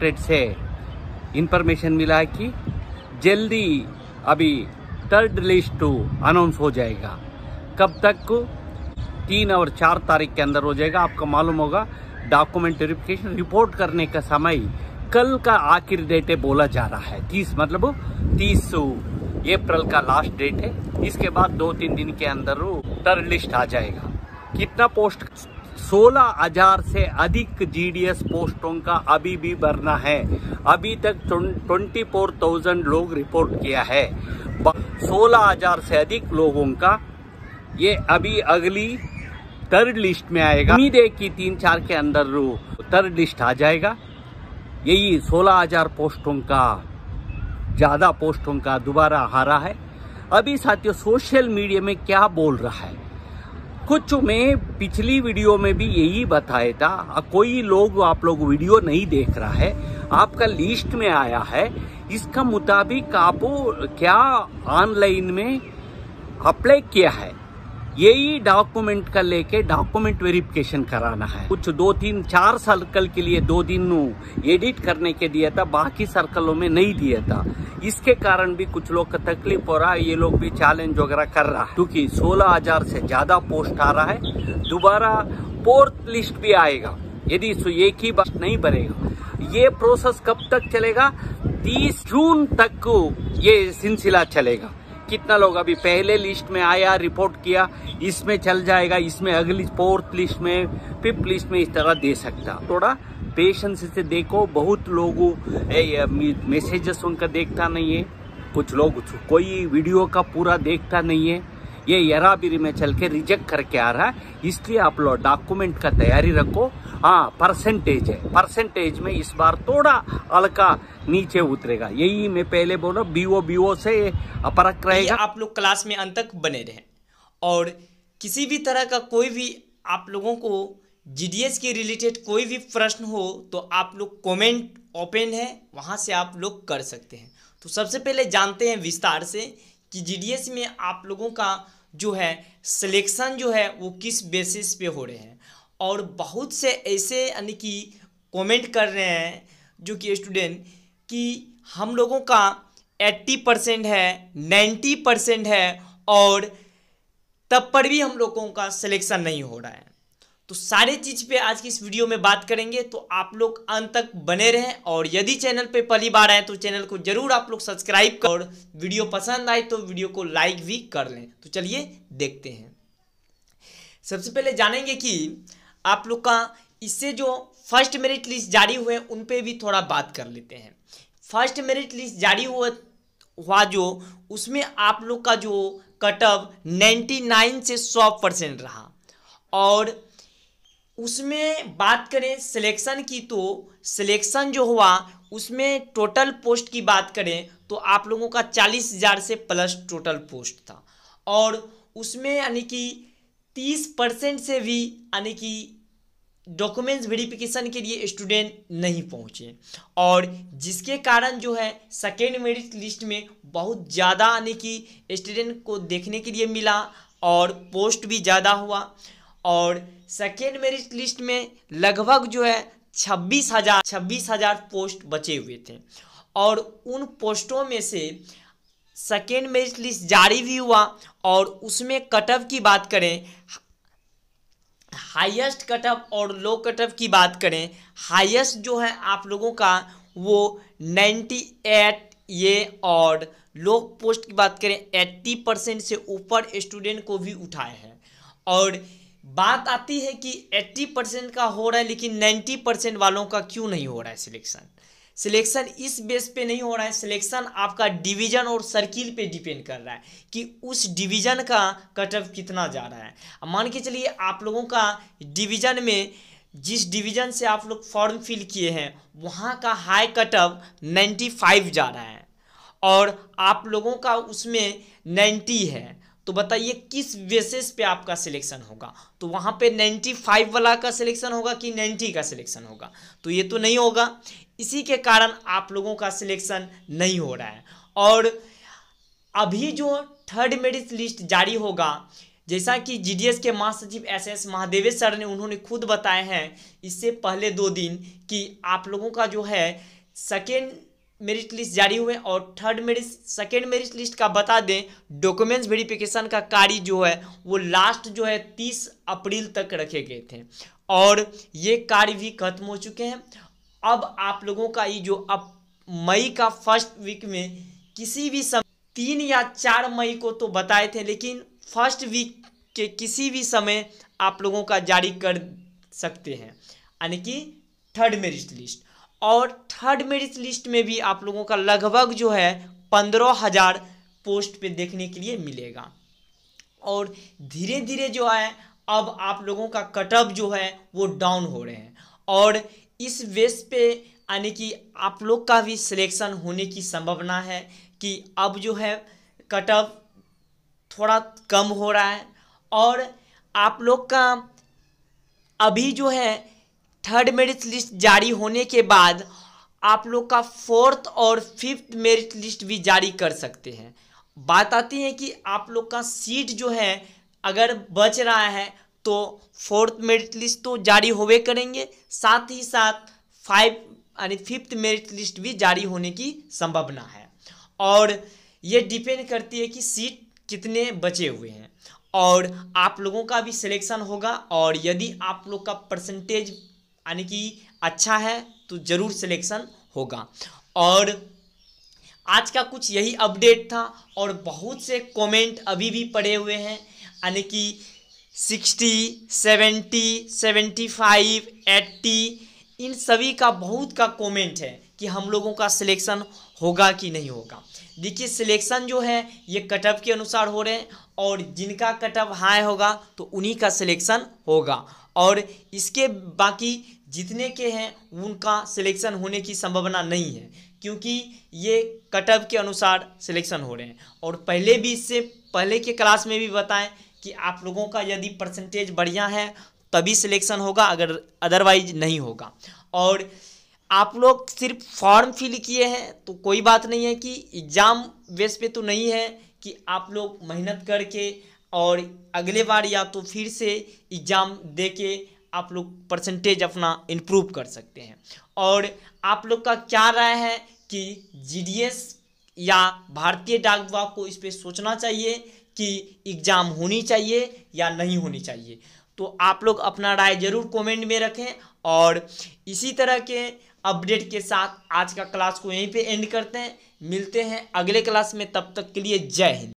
Directorate से information मिला है कि जल्दी अभी थर्ड लिस्ट अनाउंस हो जाएगा। कब तक तीन और चार तारीख के अंदर हो जाएगा। आपको मालूम होगा डॉक्यूमेंट वेरिफिकेशन रिपोर्ट करने का समय कल का आखिरी डेट है बोला जा रहा है। तीस मतलब तीस अप्रैल का लास्ट डेट है। इसके बाद दो तीन दिन के अंदर थर्ड लिस्ट आ जाएगा। कितना पोस्ट सोलह हज़ार से अधिक जीडीएस पोस्टों का अभी भी भरना है। अभी तक ट्वेंटी फोर थाउज़ेंड लोग रिपोर्ट किया है। सोलह हज़ार से अधिक लोगों का ये अभी अगली थर्ड लिस्ट में आएगा। उम्मीद है कि तीन चार के अंदर थर्ड लिस्ट आ जाएगा। यही सोलह हज़ार पोस्टों का, ज़्यादा पोस्टों का दोबारा हारा है। अभी साथियों, सोशल मीडिया में क्या बोल रहा है? कुछ में पिछली वीडियो में भी यही बताया था। कोई लोग, आप लोग वीडियो नहीं देख रहा है। आपका लिस्ट में आया है। इसका मुताबिक आप क्या ऑनलाइन में अप्लाई किया है? यही डॉक्यूमेंट का लेके डॉक्यूमेंट वेरिफिकेशन कराना है। कुछ दो तीन, चार सर्कल के लिए दो दिन एडिट करने के दिया था। बाकी सर्कलों में नहीं दिया था। इसके कारण भी कुछ लोग का तकलीफ़ हो रहा है, ये लोग भी चैलेंज वगैरह कर रहा है। क्योंकि सोलह हज़ार से ज़्यादा पोस्ट आ रहा है, दोबारा फोर्थ लिस्ट भी आएगा। यदि एक ही बात नहीं बनेगा। ये प्रोसेस कब तक चलेगा? 30 जून तक ये सिलसिला चलेगा। कितना लोग अभी पहले लिस्ट में आया रिपोर्ट किया, इसमें चल जाएगा, इसमें अगली फोर्थ लिस्ट में फिफ्थ लिस्ट में इस तरह दे सकता। थोड़ा पेशेंस से देखो बहुत लोगों मैसेजेस उनका देखता नहीं है। कुछ लोग कोई वीडियो का पूरा देखता नहीं है। ये यराबिरी में चल के रिजेक्ट करके आ रहा है। इसलिए आप लोग डॉक्यूमेंट का तैयारी रखो। हाँ परसेंटेज है। परसेंटेज में इस बार थोड़ा हल्का नीचे उतरेगा। यही मैं पहले बोला बीओ बीओ से अपरक रहेगा। आप लोग क्लास में अंत तक बने रहें। और किसी भी तरह का कोई भी आप लोगों को जीडीएस के रिलेटेड कोई भी प्रश्न हो तो आप लोग कमेंट ओपन है, वहाँ से आप लोग कर सकते हैं। तो सबसे पहले जानते हैं विस्तार से कि जीडीएस में आप लोगों का जो है सिलेक्शन जो है, वो किस बेसिस पे हो रहे हैं। और बहुत से ऐसे, यानी कि कमेंट कर रहे हैं, जो कि स्टूडेंट कि हम लोगों का 80 परसेंट है 90 परसेंट है, और तब पर भी हम लोगों का सिलेक्शन नहीं हो रहा है। तो सारे चीज़ पे आज की इस वीडियो में बात करेंगे। तो आप लोग अंत तक बने रहें और यदि चैनल पे पहली बार आए तो चैनल को ज़रूर आप लोग सब्सक्राइब कर और वीडियो पसंद आए तो वीडियो को लाइक भी कर लें। तो चलिए देखते हैं। सबसे पहले जानेंगे कि आप लोग का इससे जो फ़र्स्ट मेरिट लिस्ट जारी हुए उन पर भी थोड़ा बात कर लेते हैं। फ़र्स्ट मेरिट लिस्ट जारी हुआ हुआ जो, उसमें आप लोग का जो कटअप 99 से 100 परसेंट रहा। और उसमें बात करें सिलेक्शन की तो सिलेक्शन जो हुआ, उसमें टोटल पोस्ट की बात करें तो आप लोगों का चालीस हज़ार से प्लस टोटल पोस्ट था। और उसमें यानी कि तीस परसेंट से भी यानी कि डॉक्यूमेंट्स वेरिफिकेशन के लिए स्टूडेंट नहीं पहुँचे। और जिसके कारण जो है सेकेंड मेरिट लिस्ट में बहुत ज़्यादा यानी कि स्टूडेंट को देखने के लिए मिला और पोस्ट भी ज़्यादा हुआ। और सेकेंड मेरिट लिस्ट में लगभग जो है छब्बीस हज़ार छब्बीस हज़ार पोस्ट बचे हुए थे। और उन पोस्टों में से सेकेंड मेरिट लिस्ट जारी भी हुआ और उसमें कटअप की बात करें हाईएस्ट कटअप और लो कटअप की बात करें हाईएस्ट जो है आप लोगों का वो 98 ये और लो पोस्ट की बात करें 80 परसेंट से ऊपर स्टूडेंट को भी उठाए हैं। और बात आती है कि 80 परसेंट का हो रहा है, लेकिन 90 परसेंट वालों का क्यों नहीं हो रहा है सिलेक्शन सिलेक्शन इस बेस पे नहीं हो रहा है सिलेक्शन आपका डिवीज़न और सर्किल पे डिपेंड कर रहा है कि उस डिवीज़न का कटअप कितना जा रहा है। मान के चलिए आप लोगों का डिवीज़न में, जिस डिवीज़न से आप लोग फॉर्म फिल किए हैं, वहाँ का हाई कटअप 95 जा रहा है और आप लोगों का उसमें 90 है। तो बताइए किस बेसिस पे आपका सिलेक्शन होगा? तो वहाँ पे 95 वाला का सिलेक्शन होगा कि 90 का सिलेक्शन होगा? तो ये तो नहीं होगा। इसी के कारण आप लोगों का सिलेक्शन नहीं हो रहा है। और अभी जो थर्ड मेरिट लिस्ट जारी होगा, जैसा कि जीडीएस के महासचिव एस एस महादेवेश सर ने उन्होंने खुद बताए हैं, इससे पहले दो दिन कि आप लोगों का जो है सेकेंड मेरिट लिस्ट जारी हुए और third merit second merit list का बता दें डॉक्यूमेंट्स वेरिफिकेशन का कार्य जो है, वो लास्ट जो है तीस अप्रैल तक रखे गए थे। और ये कार्य भी खत्म हो चुके हैं। अब आप लोगों का ये जो अब मई का फ़र्स्ट वीक में किसी भी समय तीन या चार मई को तो बताए थे, लेकिन फ़र्स्ट वीक के किसी भी समय आप लोगों का जारी कर सकते हैं। यानी कि थर्ड मेरिट लिस्ट और थर्ड मेरिट लिस्ट में भी आप लोगों का लगभग जो है पंद्रह हज़ार पोस्ट पे देखने के लिए मिलेगा। और धीरे धीरे जो है, अब आप लोगों का कटअप जो है, वो डाउन हो रहे हैं। और इस बेस पे, यानी कि आप लोग का भी सिलेक्शन होने की संभावना है कि अब जो है कटअप थोड़ा कम हो रहा है। और आप लोग का अभी जो है थर्ड मेरिट लिस्ट जारी होने के बाद आप लोग का फोर्थ और फिफ्थ मेरिट लिस्ट भी जारी कर सकते हैं। बात आती है कि आप लोग का सीट जो है, अगर बच रहा है तो फोर्थ मेरिट लिस्ट तो जारी होवे करेंगे। साथ ही साथ फाइव, यानी फिफ्थ मेरिट लिस्ट भी जारी होने की संभावना है। और ये डिपेंड करती है कि सीट कितने बचे हुए हैं। और आप लोगों का भी सिलेक्शन होगा, और यदि आप लोग का परसेंटेज यानी कि अच्छा है तो ज़रूर सिलेक्शन होगा। और आज का कुछ यही अपडेट था और बहुत से कमेंट अभी भी पड़े हुए हैं। यानी कि sixty seventy seventy five eighty इन सभी का बहुत का कमेंट है कि हम लोगों का सिलेक्शन होगा कि नहीं होगा। देखिए सिलेक्शन जो है, ये कटअप के अनुसार हो रहे हैं और जिनका कटअप हाई होगा तो उन्हीं का सिलेक्शन होगा। और इसके बाकी जितने के हैं, उनका सिलेक्शन होने की संभावना नहीं है, क्योंकि ये कटअप के अनुसार सिलेक्शन हो रहे हैं। और पहले भी इससे, पहले के क्लास में भी बताएँ कि आप लोगों का यदि परसेंटेज बढ़िया है, तभी सिलेक्शन होगा, अगर अदरवाइज़ नहीं होगा। और आप लोग सिर्फ़ फॉर्म फिल किए हैं तो कोई बात नहीं है कि एग्ज़ाम बेस पे तो नहीं है कि आप लोग मेहनत करके और अगले बार या तो फिर से एग्ज़ाम दे के आप लोग परसेंटेज अपना इम्प्रूव कर सकते हैं। और आप लोग का क्या राय है कि जीडीएस या भारतीय डाक विभाग को इस पर सोचना चाहिए कि एग्ज़ाम होनी चाहिए या नहीं होनी चाहिए? तो आप लोग अपना राय ज़रूर कमेंट में रखें और इसी तरह के अपडेट के साथ आज का क्लास को यहीं पे एंड करते हैं। मिलते हैं अगले क्लास में तब तक के लिए जय हिंद।